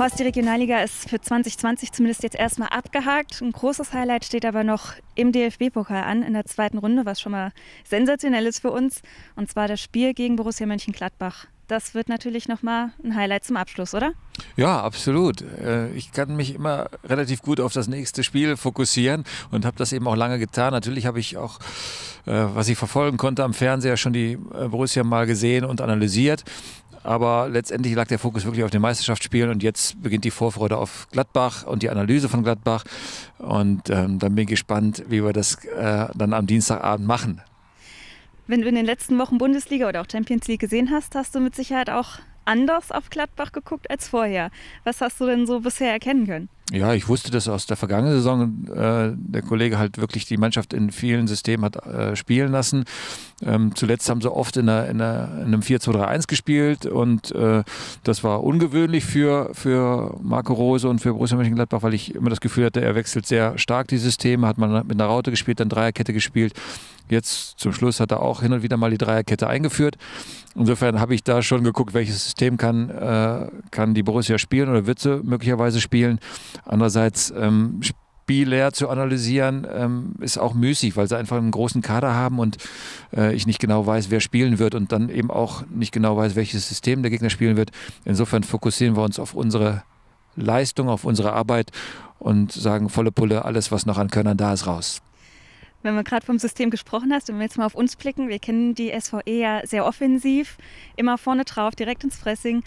Horst, die Regionalliga ist für 2020 zumindest jetzt erstmal abgehakt. Ein großes Highlight steht aber noch im DFB-Pokal an, in der zweiten Runde, was schon mal sensationell ist für uns. Und zwar das Spiel gegen Borussia Mönchengladbach. Das wird natürlich nochmal ein Highlight zum Abschluss, oder? Ja, absolut. Äh, ich kann mich immer relativ gut auf das nächste Spiel fokussieren und habe das eben auch lange getan. Natürlich habe ich auch, äh, was ich verfolgen konnte am Fernseher, schon die äh, Borussia mal gesehen und analysiert. Aber letztendlich lag der Fokus wirklich auf den Meisterschaftsspielen und jetzt beginnt die Vorfreude auf Gladbach und die Analyse von Gladbach. Und ähm, dann bin ich gespannt, wie wir das äh, dann am Dienstagabend machen. Wenn du in den letzten Wochen Bundesliga oder auch Champions League gesehen hast, hast du mit Sicherheit auch anders auf Gladbach geguckt als vorher. Was hast du denn so bisher erkennen können? Ja, ich wusste das aus der vergangenen Saison. Äh, der Kollege halt wirklich die Mannschaft in vielen Systemen hat äh, spielen lassen. Ähm, zuletzt haben sie oft in, einer, in, einer, in einem 4-2-3-1 gespielt und äh, das war ungewöhnlich für, für Marco Rose und für Borussia Mönchengladbach, weil ich immer das Gefühl hatte, er wechselt sehr stark die Systeme, hat man mit einer Raute gespielt, dann Dreierkette gespielt. Jetzt zum Schluss hat er auch hin und wieder mal die Dreierkette eingeführt. Insofern habe ich da schon geguckt, welches System kann, äh, kann die Borussia spielen oder wird sie möglicherweise spielen. Andererseits ähm, Spieler zu analysieren, ähm, ist auch müßig, weil sie einfach einen großen Kader haben und äh, ich nicht genau weiß, wer spielen wird und dann eben auch nicht genau weiß, welches System der Gegner spielen wird. Insofern fokussieren wir uns auf unsere Leistung, auf unsere Arbeit und sagen volle Pulle, alles, was noch an Körnern da ist, raus. Wenn wir gerade vom System gesprochen hast, wenn wir jetzt mal auf uns blicken, wir kennen die SVE ja sehr offensiv, immer vorne drauf, direkt ins Pressing.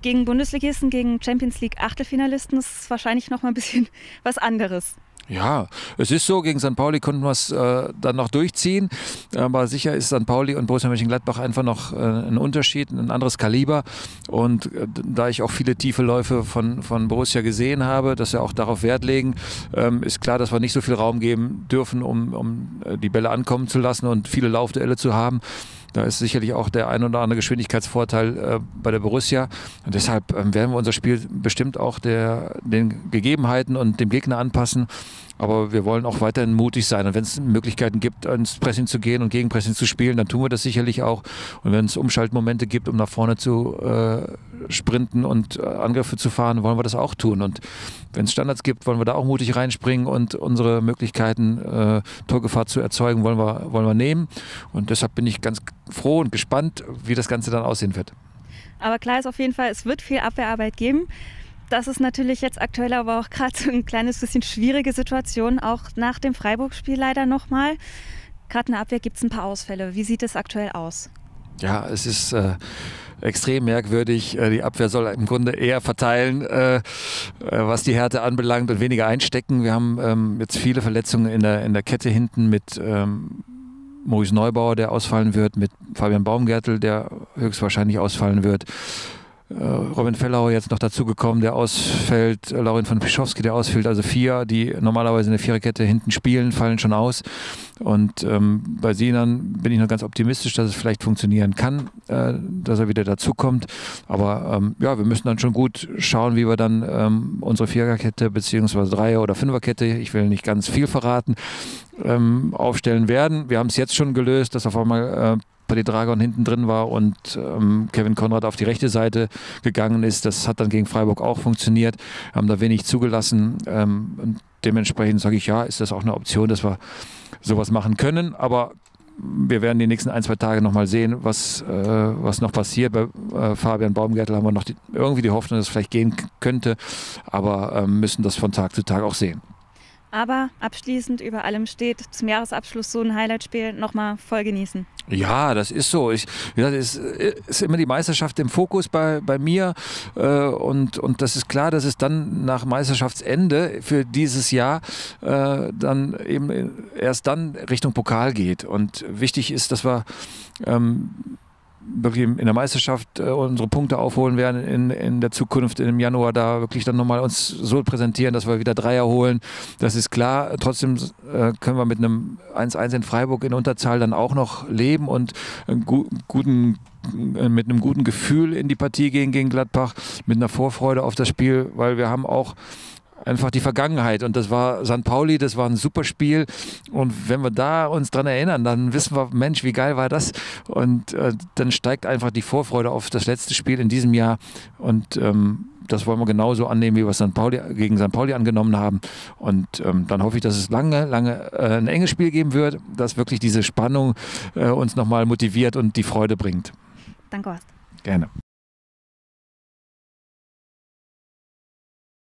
Gegen Bundesligisten, gegen Champions League Achtelfinalisten ist es wahrscheinlich noch mal ein bisschen was anderes. Ja, es ist so, gegen St. Pauli konnten wir es äh, dann noch durchziehen. Aber sicher ist St. Pauli und Borussia Mönchengladbach einfach noch äh, ein Unterschied, ein anderes Kaliber. Und äh, da ich auch viele tiefe Läufe von, von Borussia gesehen habe, dass sie auch darauf Wert legen, ähm, ist klar, dass wir nicht so viel Raum geben dürfen, um, um äh, die Bälle ankommen zu lassen und viele Laufduelle zu haben. Da ist sicherlich auch der ein oder andere Geschwindigkeitsvorteil äh, bei der Borussia. Und deshalb ähm, werden wir unser Spiel bestimmt auch der, den Gegebenheiten und dem Gegner anpassen. Aber wir wollen auch weiterhin mutig sein. Und wenn es Möglichkeiten gibt, ins Pressing zu gehen und gegen Pressing zu spielen, dann tun wir das sicherlich auch. Und wenn es Umschaltmomente gibt, um nach vorne zu äh, sprinten und äh, Angriffe zu fahren, wollen wir das auch tun. Und wenn es Standards gibt, wollen wir da auch mutig reinspringen und unsere Möglichkeiten, äh, Torgefahr zu erzeugen, wollen wir, wollen wir nehmen. Und deshalb bin ich ganz froh und gespannt, wie das Ganze dann aussehen wird. Aber klar ist auf jeden Fall, es wird viel Abwehrarbeit geben. Das ist natürlich jetzt aktuell aber auch gerade so ein kleines bisschen schwierige Situation, auch nach dem Freiburg-Spiel leider nochmal. Gerade in der Abwehr gibt es ein paar Ausfälle. Wie sieht es aktuell aus? Ja, es ist äh, extrem merkwürdig. Äh, die Abwehr soll im Grunde eher verteilen, äh, äh, was die Härte anbelangt und weniger einstecken. Wir haben ähm, jetzt viele Verletzungen in der, in der Kette hinten mit ähm, Maurice Neubauer, der ausfallen wird, mit Fabian Baumgärtel, der höchstwahrscheinlich ausfallen wird. Äh, Robin Fellau jetzt noch dazugekommen, der ausfällt, äh, Laurin von Pischowski, der ausfällt, also vier, die normalerweise in der Viererkette hinten spielen, fallen schon aus. Und ähm, bei Sinan bin ich noch ganz optimistisch, dass es vielleicht funktionieren kann, äh, dass er wieder dazukommt. Aber ähm, ja, wir müssen dann schon gut schauen, wie wir dann ähm, unsere Viererkette beziehungsweise Dreier- oder Fünferkette, ich will nicht ganz viel verraten, ähm, aufstellen werden. Wir haben es jetzt schon gelöst, dass auf einmal äh, Paddy Dragon hinten drin war und ähm, Kevin Konrad auf die rechte Seite gegangen ist. Das hat dann gegen Freiburg auch funktioniert, haben da wenig zugelassen. Ähm, dementsprechend sage ich, ja, ist das auch eine Option, dass wir sowas machen können. Aber wir werden die nächsten ein, zwei Tage nochmal sehen, was, äh, was noch passiert. Bei äh, Fabian Baumgärtel haben wir noch die, irgendwie die Hoffnung, dass es vielleicht gehen könnte, aber äh, müssen das von Tag zu Tag auch sehen. Aber abschließend über allem steht zum Jahresabschluss so ein Highlightspiel nochmal voll genießen. Ja, das ist so. Ich, es ist immer die Meisterschaft im Fokus bei, bei mir. Äh, und, und das ist klar, dass es dann nach Meisterschaftsende für dieses Jahr äh, dann eben erst dann Richtung Pokal geht. Und wichtig ist, dass wir ähm, wirklich in der Meisterschaft äh, unsere Punkte aufholen werden in, in der Zukunft, im Januar da wirklich dann nochmal uns so präsentieren, dass wir wieder Dreier holen. Das ist klar. Trotzdem äh, können wir mit einem 1-1 in Freiburg in Unterzahl dann auch noch leben und einen gu guten äh, mit einem guten Gefühl in die Partie gehen gegen Gladbach, mit einer Vorfreude auf das Spiel, weil wir haben auch einfach die Vergangenheit. Und das war St. Pauli, das war ein super Spiel. Und wenn wir da uns dran erinnern, dann wissen wir, Mensch, wie geil war das? Und äh, dann steigt einfach die Vorfreude auf das letzte Spiel in diesem Jahr. Und ähm, das wollen wir genauso annehmen, wie wir es St. Pauli, gegen St. Pauli angenommen haben. Und ähm, dann hoffe ich, dass es lange, lange äh, ein enges Spiel geben wird, dass wirklich diese Spannung äh, uns nochmal motiviert und die Freude bringt. Danke, Horst. Gerne.